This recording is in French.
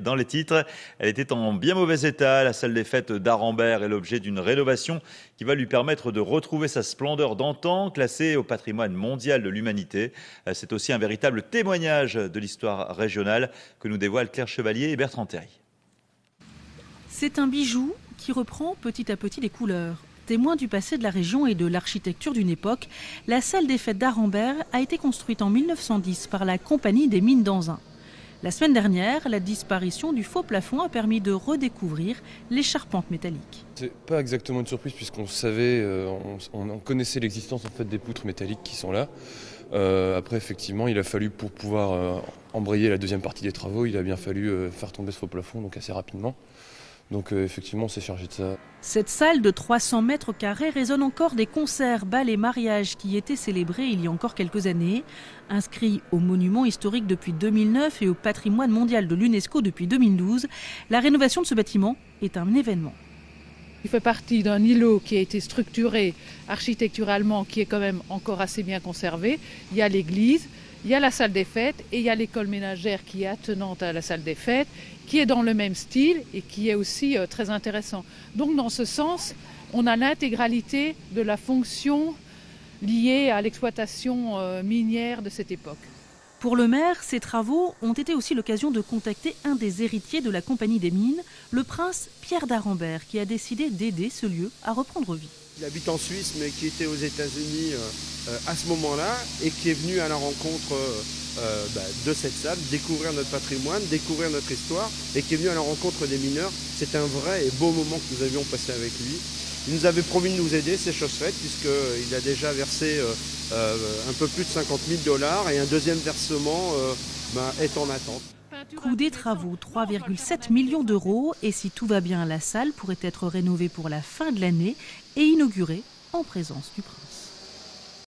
Dans les titres, elle était en bien mauvais état. La salle des fêtes d'Arambert est l'objet d'une rénovation qui va lui permettre de retrouver sa splendeur d'antan, classée au patrimoine mondial de l'humanité. C'est aussi un véritable témoignage de l'histoire régionale que nous dévoilent Claire Chevalier et Bertrand Terry. C'est un bijou qui reprend petit à petit les couleurs. Témoin du passé de la région et de l'architecture d'une époque, la salle des fêtes d'Arambert a été construite en 1910 par la Compagnie des mines d'Anzin. La semaine dernière, la disparition du faux plafond a permis de redécouvrir les charpentes métalliques. C'est pas exactement une surprise puisqu'on savait, euh, on, connaissait l'existence en fait des poutres métalliques qui sont là. Euh, après, effectivement, il a fallu pour pouvoir euh, embrayer la deuxième partie des travaux, il a bien fallu faire tomber ce faux plafond donc assez rapidement. Donc euh, effectivement, on s'est chargé de ça. Cette salle de 300 mètres carrés résonne encore des concerts, bals et mariages qui étaient célébrés il y a encore quelques années. Inscrit au monument historique depuis 2009 et au patrimoine mondial de l'UNESCO depuis 2012, la rénovation de ce bâtiment est un événement. Il fait partie d'un îlot qui a été structuré architecturalement, qui est quand même encore assez bien conservé. Il y a l'église, il y a la salle des fêtes et il y a l'école ménagère qui est attenante à la salle des fêtes, qui est dans le même style et qui est aussi euh, très intéressant. Donc dans ce sens, on a l'intégralité de la fonction liée à l'exploitation euh, minière de cette époque. Pour le maire, ces travaux ont été aussi l'occasion de contacter un des héritiers de la Compagnie des Mines, le prince Pierre d'Arambert, qui a décidé d'aider ce lieu à reprendre vie. Il habite en Suisse, mais qui était aux États-Unis euh, à ce moment-là et qui est venu à la rencontre euh, bah, de cette salle, découvrir notre patrimoine, découvrir notre histoire et qui est venu à la rencontre des mineurs. C'est un vrai et beau moment que nous avions passé avec lui. Il nous avait promis de nous aider, c'est chose faite, puisqu'il a déjà versé euh, euh, un peu plus de 50 000 dollars et un deuxième versement bah, est en attente. Coût des travaux 3,7 millions d'euros et si tout va bien, la salle pourrait être rénovée pour la fin de l'année et inaugurée en présence du prince.